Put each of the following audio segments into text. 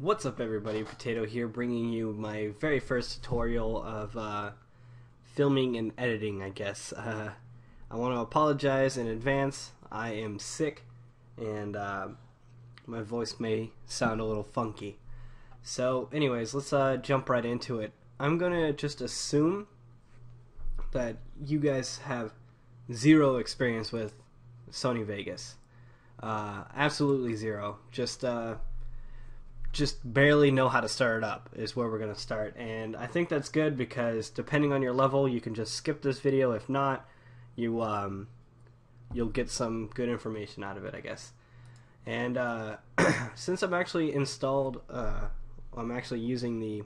What's up everybody, Potato here bringing you my very first tutorial of uh, filming and editing I guess. Uh, I want to apologize in advance, I am sick and uh, my voice may sound a little funky. So anyways, let's uh, jump right into it. I'm gonna just assume that you guys have zero experience with Sony Vegas. Uh, absolutely zero. Just uh, just barely know how to start it up is where we're going to start. And i think that's good because depending on your level you can just skip this video. If not you um, you'll get some good information out of it i guess. And uh, since i'm actually installed uh, i'm actually using the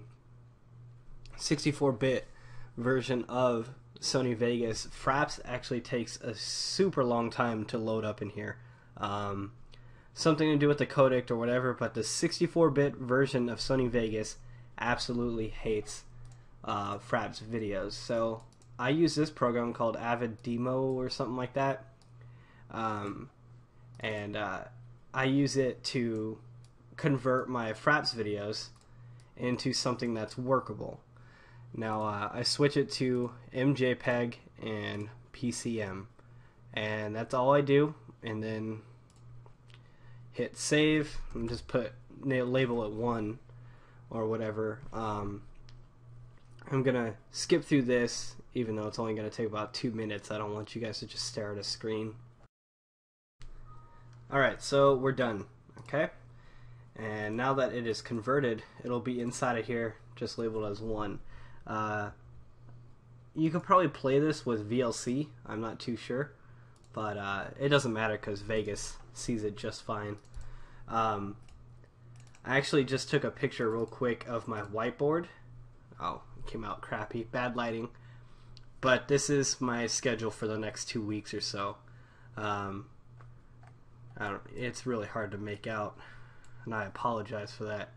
64-bit version of sony vegas fraps actually takes a super long time to load up in here. Um, something to do with the codec or whatever, but the 64-bit version of Sony Vegas absolutely hates uh, Fraps videos. So I use this program called Avidemux or something like that, um, and uh, I use it to convert my Fraps videos into something that's workable. Now uh, I switch it to MJPEG and PCM, and that's all I do. And then hit save and just put label it one or whatever. Um, I'm gonna skip through this even though it's only gonna take about two minutes. I don't want you guys to just stare at a screen. Alright, so we're done. Okay? And now that it is converted, it'll be inside of here, just labeled as one. Uh, you can probably play this with VLC. I'm not too sure, but uh, it doesn't matter because Vegas sees it just fine. Um, I actually just took a picture real quick of my whiteboard. Oh, it came out crappy, bad lighting. But this is my schedule for the next two weeks or so. Um, I don't it's really hard to make out, and I apologize for that.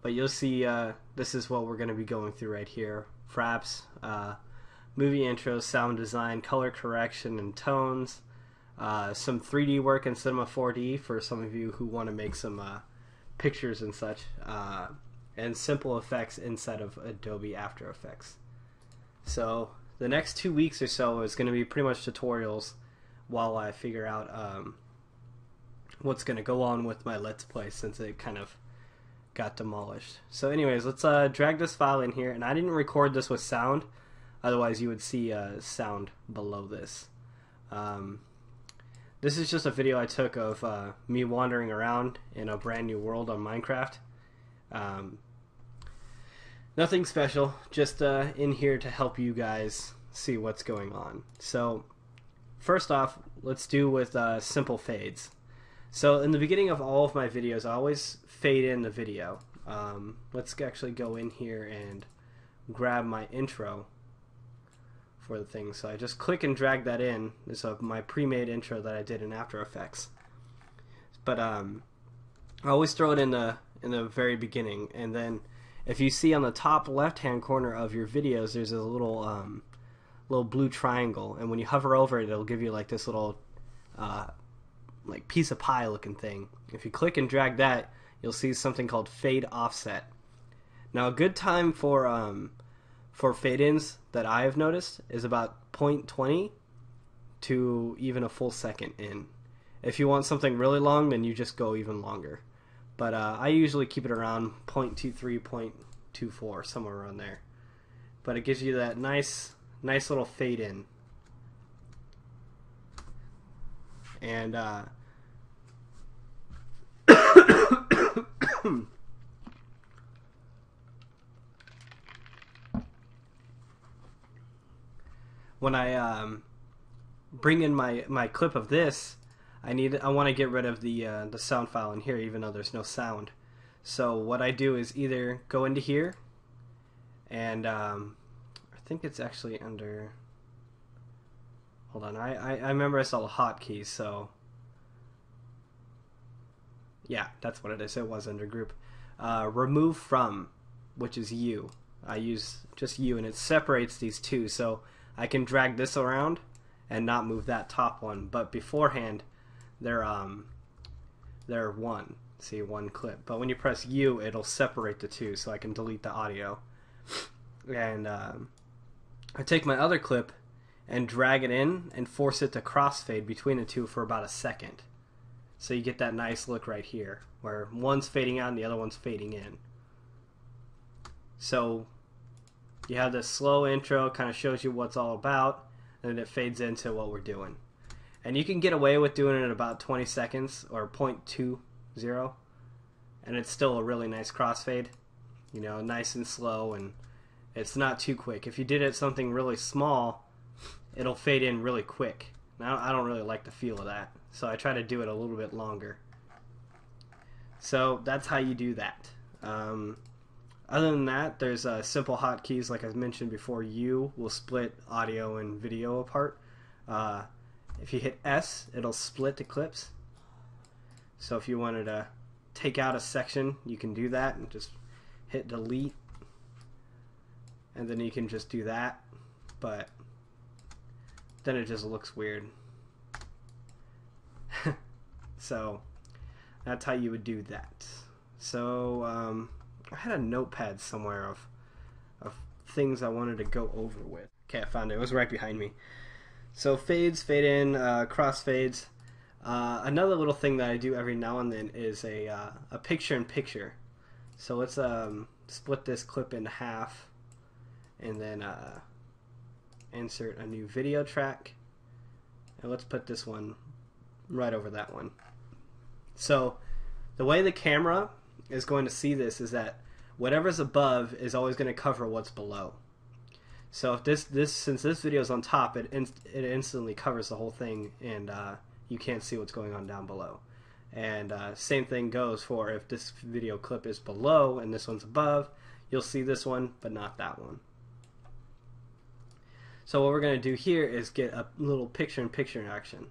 But you'll see, uh, this is what we're going to be going through right here. Fraps, uh, movie intros, sound design, color correction, and tones uh, some 3D work in Cinema 4D for some of you who want to make some uh, pictures and such, uh, and simple effects inside of Adobe After Effects. So the next two weeks or so is going to be pretty much tutorials while I figure out um, what's going to go on with my Let's Play since it kind of got demolished. So anyways, let's uh, drag this file in here, and I didn't record this with sound, otherwise you would see uh, sound below this. Um, this is just a video I took of uh, me wandering around in a brand new world on Minecraft. Um, nothing special, just uh, in here to help you guys see what's going on. So, first off, let's do with uh, simple fades. So, in the beginning of all of my videos, I always fade in the video. Um, let's actually go in here and grab my intro for the thing. So I just click and drag that in. This is my pre-made intro that I did in After Effects. But um, I always throw it in the in the very beginning, and then if you see on the top left-hand corner of your videos, there's a little um, little blue triangle, and when you hover over it, it'll give you like this little uh, like piece of pie looking thing. If you click and drag that, you'll see something called fade offset. Now, a good time for um, for fade-ins that I have noticed is about 0.20 to even a full second in. If you want something really long, then you just go even longer. But uh, I usually keep it around 0.23, 0.24, somewhere around there. But it gives you that nice, nice little fade in. And uh, when I um, bring in my my clip of this, I need I want to get rid of the uh, the sound file in here, even though there's no sound. So what I do is either go into here, and um, I think it's actually under. Hold on, I, I, I remember I saw the hotkeys, so yeah, that's what it is. It was under group. Uh, remove from, which is U. I use just U, and it separates these two. So I can drag this around and not move that top one. But beforehand, they're um, they're one. see one clip. But when you press U, it'll separate the two, so I can delete the audio. And um, I take my other clip and drag it in and force it to crossfade between the two for about a second. So you get that nice look right here, where one's fading out and the other one's fading in. So you have this slow intro, kind of shows you what's all about, and then it fades into what we're doing. And you can get away with doing it in about 20 seconds or 0.20, and it's still a really nice crossfade. You know, nice and slow, and it's not too quick. If you did it something really small, it'll fade in really quick. Now I don't really like the feel of that, so I try to do it a little bit longer. So that's how you do that. Um, other than that, there's uh, simple hotkeys like I mentioned before. U will split audio and video apart. Uh, if you hit S, it'll split the clips. So if you wanted to take out a section, you can do that and just hit delete. And then you can just do that. But then it just looks weird. so that's how you would do that. So um, I had a notepad somewhere of of things I wanted to go over with. Okay, I found it. It was right behind me. So fades, fade in, uh, cross fades. Uh, another little thing that I do every now and then is a uh, a picture in picture. So let's um, split this clip in half, and then uh, insert a new video track and let's put this one right over that one so the way the camera is going to see this is that whatever's above is always going to cover what's below. So if this this since this video is on top it in, it instantly covers the whole thing and uh, you can't see what's going on down below. And uh, same thing goes for if this video clip is below and this one's above you'll see this one but not that one. So what we're going to do here is get a little picture-in-picture action.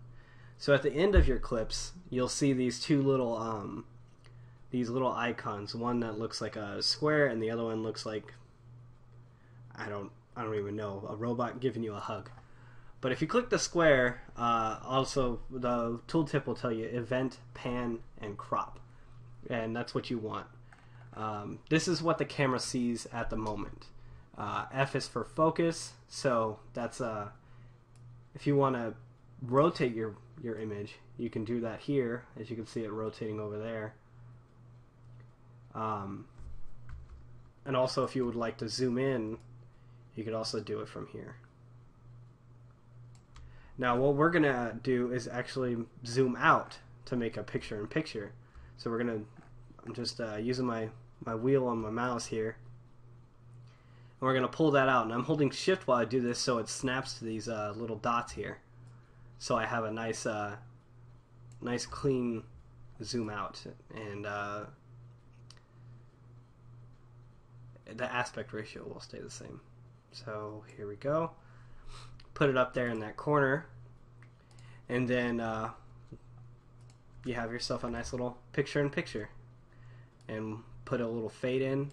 So at the end of your clips, you'll see these two little um, these little icons. One that looks like a square, and the other one looks like I don't I don't even know a robot giving you a hug. But if you click the square, uh, also the tooltip will tell you event, pan, and crop, and that's what you want. Um, this is what the camera sees at the moment. Uh, F is for focus, so that's uh, if you want to rotate your your image, you can do that here, as you can see it rotating over there. Um, and also, if you would like to zoom in, you could also do it from here. Now, what we're gonna do is actually zoom out to make a picture-in-picture. So we're gonna, I'm just uh, using my my wheel on my mouse here and we're going to pull that out. And I'm holding shift while I do this so it snaps to these uh, little dots here. So I have a nice, uh, nice clean zoom out. And uh, the aspect ratio will stay the same. So here we go. Put it up there in that corner. And then uh, you have yourself a nice little picture in picture. And put a little fade in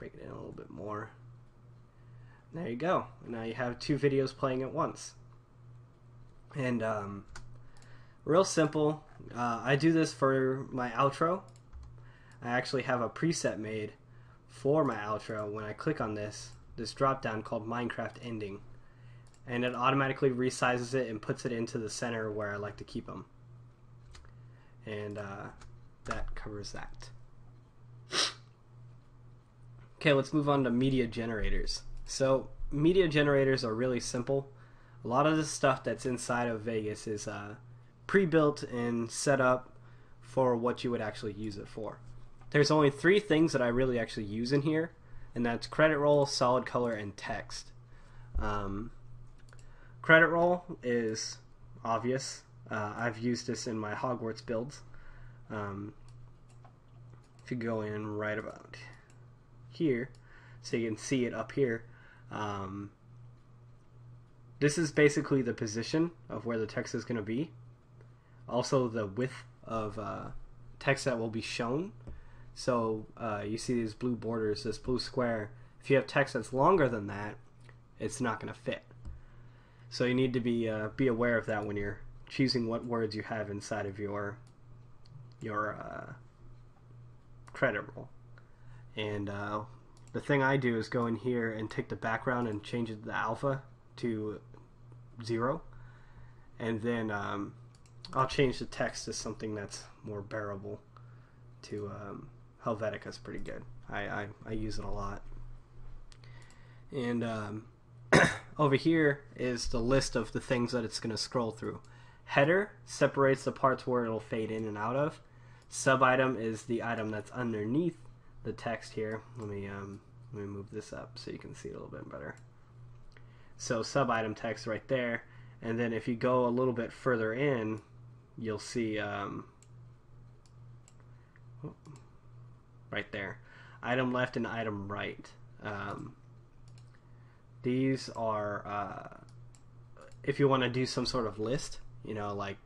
break it in a little bit more. There you go. Now you have two videos playing at once. And um, real simple. Uh, I do this for my outro. I actually have a preset made for my outro. When I click on this, this drop down called Minecraft Ending. And it automatically resizes it and puts it into the center where I like to keep them. And uh, that covers that. Okay, let's move on to media generators. So media generators are really simple. A lot of the stuff that's inside of Vegas is uh, pre-built and set up for what you would actually use it for. There's only three things that I really actually use in here, and that's credit roll, solid color, and text. Um, credit roll is obvious. Uh, I've used this in my Hogwarts builds. Um, if you go in right about here, so you can see it up here. Um, this is basically the position of where the text is going to be. Also, the width of uh, text that will be shown. So uh, you see these blue borders, this blue square. If you have text that's longer than that, it's not going to fit. So you need to be uh, be aware of that when you're choosing what words you have inside of your your uh, credit roll. And uh, the thing I do is go in here and take the background and change the alpha to zero, and then um, I'll change the text to something that's more bearable. To um, Helvetica's pretty good. I, I, I use it a lot. And um, over here is the list of the things that it's going to scroll through. Header separates the parts where it'll fade in and out of. Sub item is the item that's underneath the text here. Let me um, let me move this up so you can see it a little bit better. So sub item text right there, and then if you go a little bit further in, you'll see um, right there, item left and item right. Um, these are uh, if you want to do some sort of list, you know, like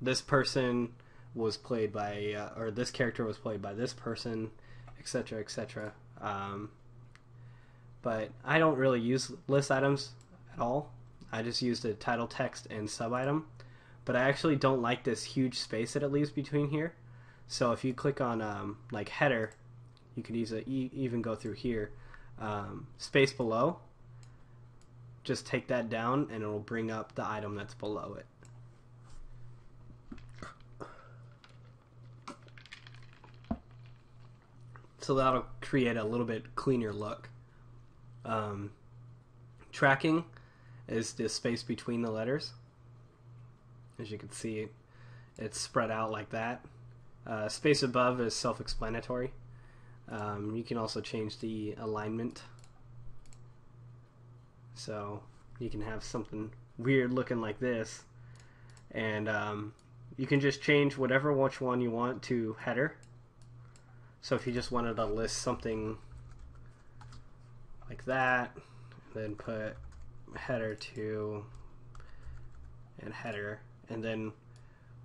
this person was played by, uh, or this character was played by this person, etc., etc. Um, but I don't really use list items at all. I just use the title text and sub item. But I actually don't like this huge space that it leaves between here. So if you click on um, like header, you could easily even go through here. Um, space below, just take that down and it will bring up the item that's below it. so that'll create a little bit cleaner look. Um, tracking is the space between the letters. As you can see, it's spread out like that. Uh, space above is self-explanatory. Um, you can also change the alignment. So you can have something weird looking like this. And um, you can just change whatever which one you want to header so if you just wanted to list something like that, then put header to and header, and then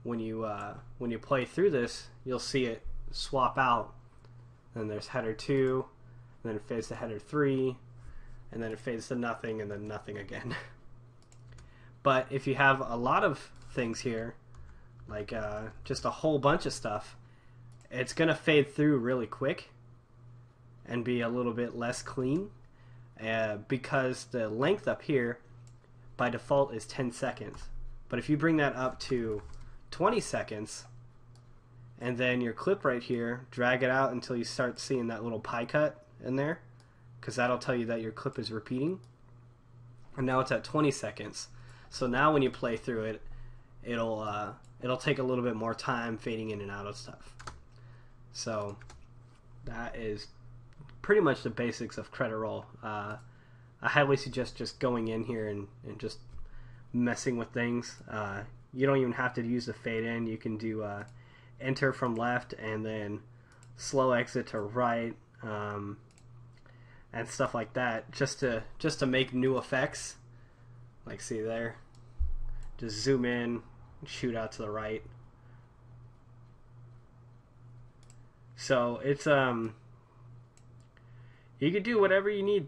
when you uh, when you play through this, you'll see it swap out. Then there's header two, and then it fades to header three, and then it fades to nothing, and then nothing again. but if you have a lot of things here, like uh, just a whole bunch of stuff, it's going to fade through really quick and be a little bit less clean uh, because the length up here by default is 10 seconds. But if you bring that up to 20 seconds and then your clip right here, drag it out until you start seeing that little pie cut in there because that'll tell you that your clip is repeating. And now it's at 20 seconds. So now when you play through it, it'll uh, it'll take a little bit more time fading in and out of stuff. So that is pretty much the basics of credit roll. Uh, I highly suggest just going in here and, and just messing with things. Uh, you don't even have to use the fade in. You can do uh, enter from left and then slow exit to right um, and stuff like that just to just to make new effects. Like see there, just zoom in, and shoot out to the right. So it's um, you could do whatever you need.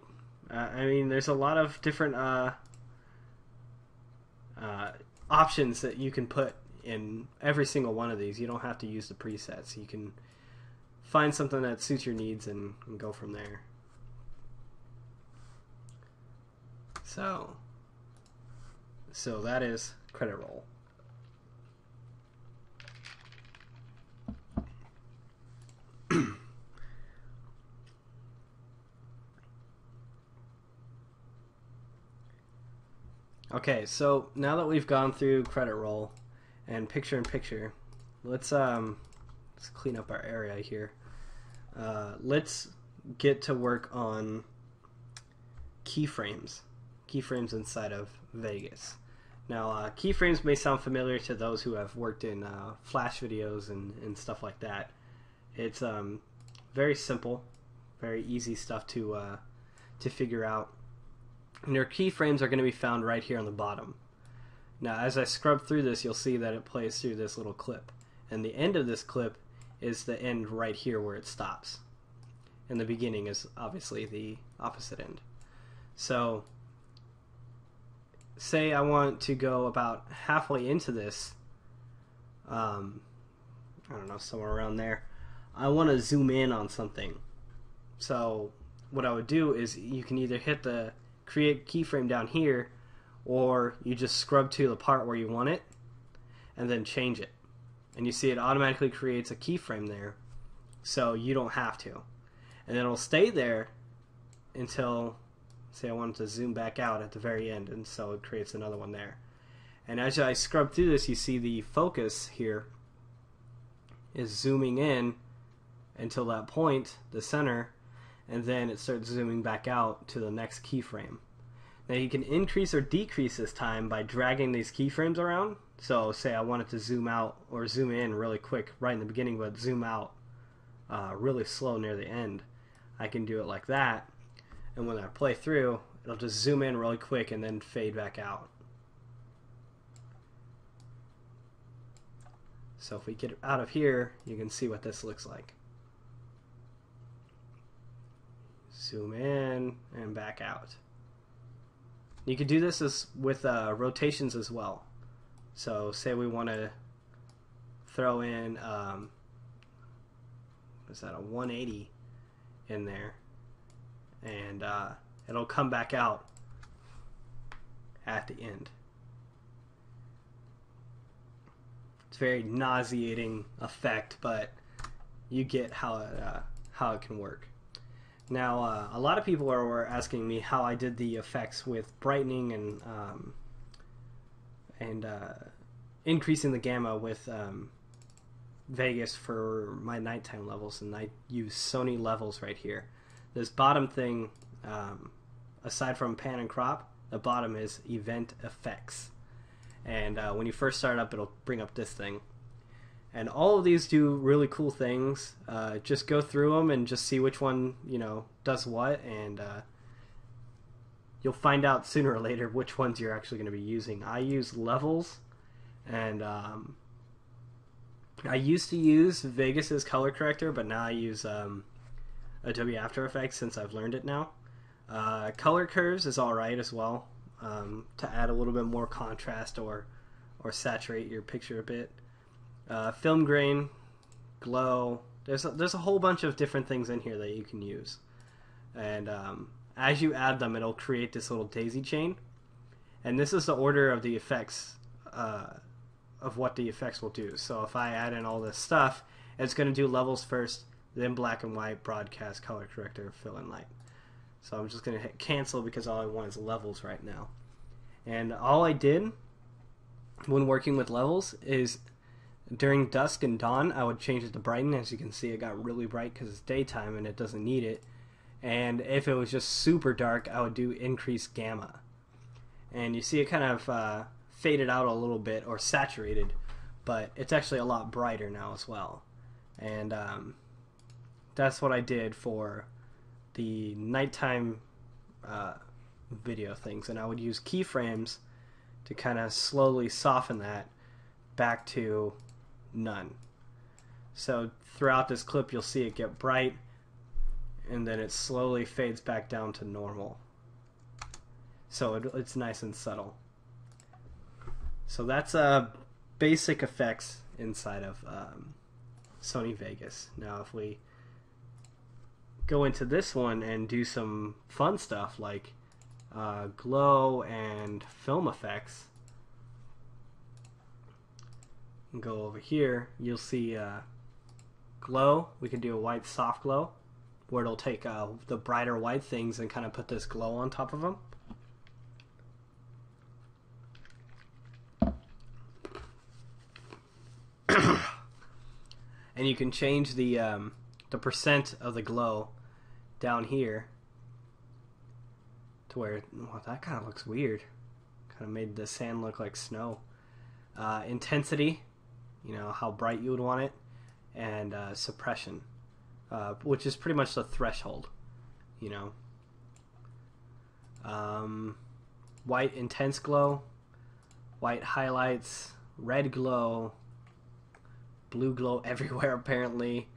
Uh, I mean, there's a lot of different uh, uh, options that you can put in every single one of these. You don't have to use the presets. You can find something that suits your needs and, and go from there. So, so that is credit roll. Okay, so now that we've gone through credit roll and picture in picture, let's um let's clean up our area here. Uh, let's get to work on keyframes, keyframes inside of Vegas. Now, uh, keyframes may sound familiar to those who have worked in uh, Flash videos and, and stuff like that. It's um, very simple, very easy stuff to uh, to figure out and your keyframes are going to be found right here on the bottom. Now, as I scrub through this, you'll see that it plays through this little clip. And the end of this clip is the end right here where it stops. And the beginning is obviously the opposite end. So, say I want to go about halfway into this. Um, I don't know, somewhere around there. I want to zoom in on something. So what I would do is you can either hit the create keyframe down here or you just scrub to the part where you want it and then change it. And you see it automatically creates a keyframe there so you don't have to. And it'll stay there until say I wanted to zoom back out at the very end and so it creates another one there. And as I scrub through this you see the focus here is zooming in until that point, the center, and then it starts zooming back out to the next keyframe. Now you can increase or decrease this time by dragging these keyframes around. So say I wanted to zoom out or zoom in really quick right in the beginning, but zoom out uh, really slow near the end. I can do it like that, and when I play through, it'll just zoom in really quick and then fade back out. So if we get out of here, you can see what this looks like. Zoom in and back out. You could do this as with uh, rotations as well. So say we want to throw in, um, is that a 180 in there, and uh, it'll come back out at the end. It's a very nauseating effect, but you get how it uh, how it can work. Now, uh, a lot of people are, were asking me how I did the effects with brightening and um, and uh, increasing the gamma with um, Vegas for my nighttime levels, and I use Sony levels right here. This bottom thing, um, aside from pan and crop, the bottom is event effects, and uh, when you first start up, it'll bring up this thing and all of these do really cool things. Uh, just go through them and just see which one you know does what, and uh, you'll find out sooner or later which ones you're actually going to be using. I use levels, and um, I used to use Vegas's color corrector, but now I use um, Adobe After Effects since I've learned it now. Uh, color curves is all right as well um, to add a little bit more contrast or or saturate your picture a bit uh, film grain, glow. There's a, there's a whole bunch of different things in here that you can use, and um, as you add them, it'll create this little daisy chain, and this is the order of the effects uh, of what the effects will do. So if I add in all this stuff, it's going to do levels first, then black and white, broadcast, color corrector, fill in light. So I'm just going to hit cancel because all I want is levels right now. And all I did when working with levels is during dusk and dawn, I would change it to brighten. As you can see, it got really bright because it's daytime and it doesn't need it. And if it was just super dark, I would do increase gamma. And you see it kind of uh, faded out a little bit or saturated, but it's actually a lot brighter now as well. And um, that's what I did for the nighttime uh, video things. And I would use keyframes to kind of slowly soften that back to none. So throughout this clip, you'll see it get bright, and then it slowly fades back down to normal. So it, it's nice and subtle. So that's uh, basic effects inside of um, Sony Vegas. Now, if we go into this one and do some fun stuff like uh, glow and film effects, and go over here, you'll see uh, glow. We can do a white soft glow where it'll take uh, the brighter white things and kind of put this glow on top of them. and you can change the um, the percent of the glow down here to where well that kind of looks weird kind of made the sand look like snow uh, intensity you know how bright you would want it, and uh, suppression, uh, which is pretty much the threshold, you know. Um, white intense glow, white highlights, red glow, blue glow everywhere apparently,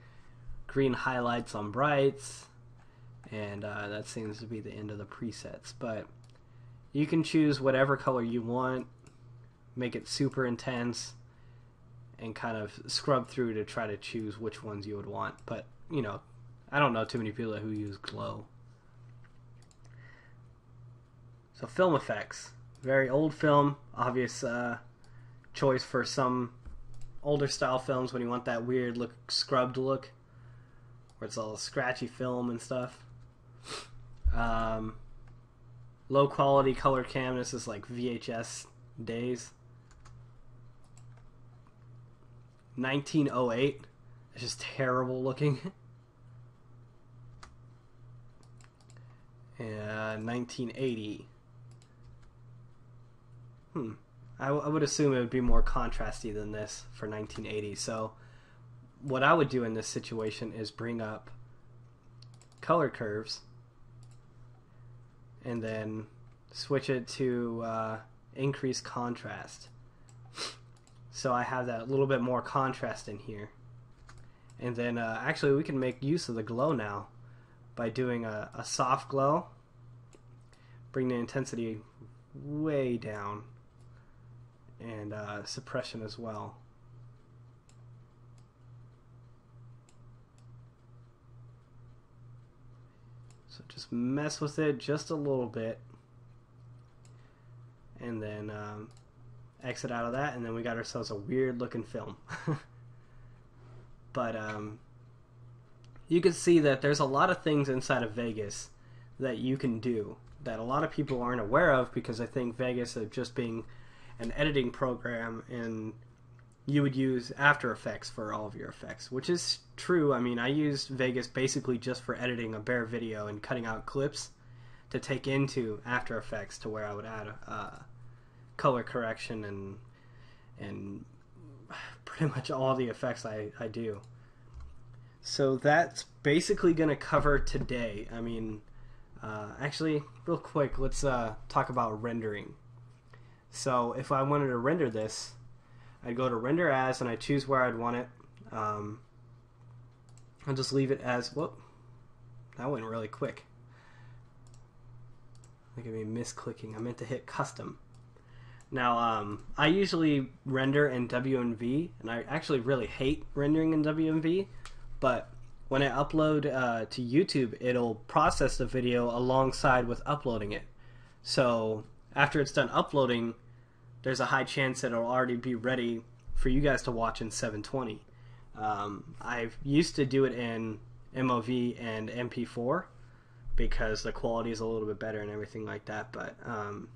green highlights on brights, and uh, that seems to be the end of the presets. But you can choose whatever color you want, make it super intense and kind of scrub through to try to choose which ones you would want. But you know, I don't know too many people who use glow. So film effects, very old film, obvious uh, choice for some older style films when you want that weird look, scrubbed look, where it's all scratchy film and stuff. Um, low quality color cam. This is like VHS days. 1908. It's just terrible looking. and 1980. Hmm. I, I would assume it would be more contrasty than this for 1980. So, what I would do in this situation is bring up color curves and then switch it to uh, increase contrast. So I have that a little bit more contrast in here. And then uh, actually we can make use of the glow now by doing a, a soft glow. Bring the intensity way down and uh, suppression as well. So just mess with it just a little bit. And then um, exit out of that, and then we got ourselves a weird looking film. but um, you can see that there's a lot of things inside of Vegas that you can do that a lot of people aren't aware of because I think Vegas of just being an editing program and you would use After Effects for all of your effects, which is true. I mean, I used Vegas basically just for editing a bare video and cutting out clips to take into After Effects to where I would add uh, color correction and and pretty much all the effects I, I do. So that's basically going to cover today. I mean, uh, actually, real quick, let's uh, talk about rendering. So if I wanted to render this, I'd go to render as and I choose where I'd want it. Um, I'll just leave it as, whoop, that went really quick. Look at me misclicking. I meant to hit custom. Now, um, I usually render in WMV, and I actually really hate rendering in WMV, but when I upload uh, to YouTube, it'll process the video alongside with uploading it. So after it's done uploading, there's a high chance that it'll already be ready for you guys to watch in 720. Um, I used to do it in MOV and MP4 because the quality is a little bit better and everything like that, but um,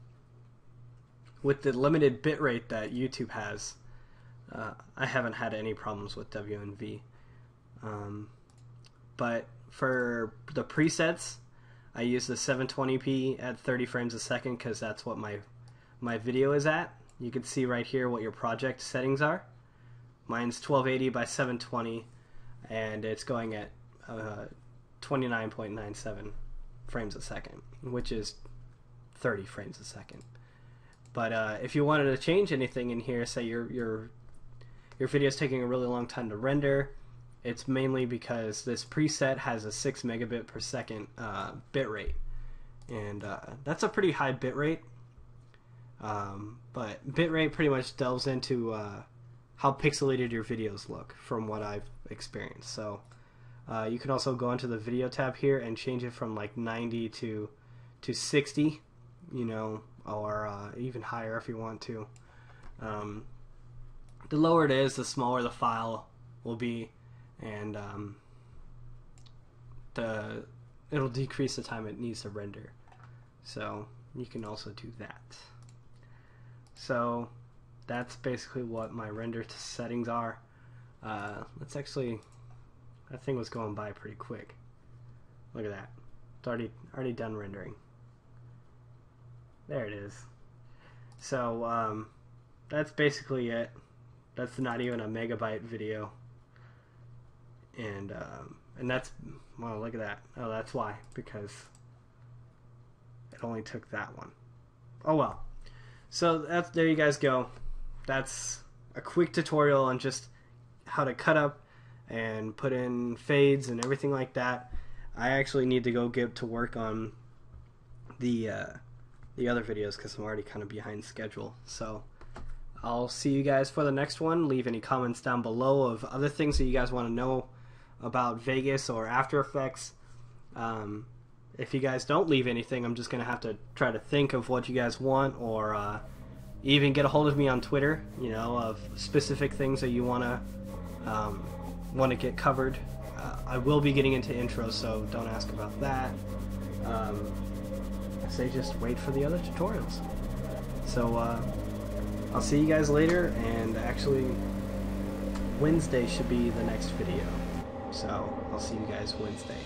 with the limited bitrate that YouTube has, uh, I haven't had any problems with WMV. Um, but for the presets, I use the 720p at 30 frames a second because that's what my my video is at. You can see right here what your project settings are. Mine's 1280 by 720, and it's going at uh, 29.97 frames a second, which is 30 frames a second. But uh, if you wanted to change anything in here, say your your your video is taking a really long time to render, it's mainly because this preset has a six megabit per second uh, bit rate, and uh, that's a pretty high bit rate. Um, but bitrate pretty much delves into uh, how pixelated your videos look from what I've experienced. So uh, you can also go into the video tab here and change it from like 90 to to 60, you know, or uh, even higher if you want to. Um, the lower it is, the smaller the file will be, and um, the it'll decrease the time it needs to render. So you can also do that. So that's basically what my render settings are. Uh, let's actually, that thing was going by pretty quick. Look at that. It's already, already done rendering. There it is. So um, that's basically it. That's not even a megabyte video. And um, and that's well, look at that. Oh, that's why because it only took that one. Oh well. So that's there you guys go. That's a quick tutorial on just how to cut up and put in fades and everything like that. I actually need to go get to work on the uh, the other videos because I'm already kind of behind schedule. So I'll see you guys for the next one. Leave any comments down below of other things that you guys want to know about Vegas or After Effects. Um, if you guys don't leave anything, I'm just going to have to try to think of what you guys want or uh, even get a hold of me on Twitter, you know, of specific things that you want to um, want to get covered. Uh, I will be getting into intros, so don't ask about that. Um, say just wait for the other tutorials. So uh, I'll see you guys later, and actually Wednesday should be the next video. So I'll see you guys Wednesday.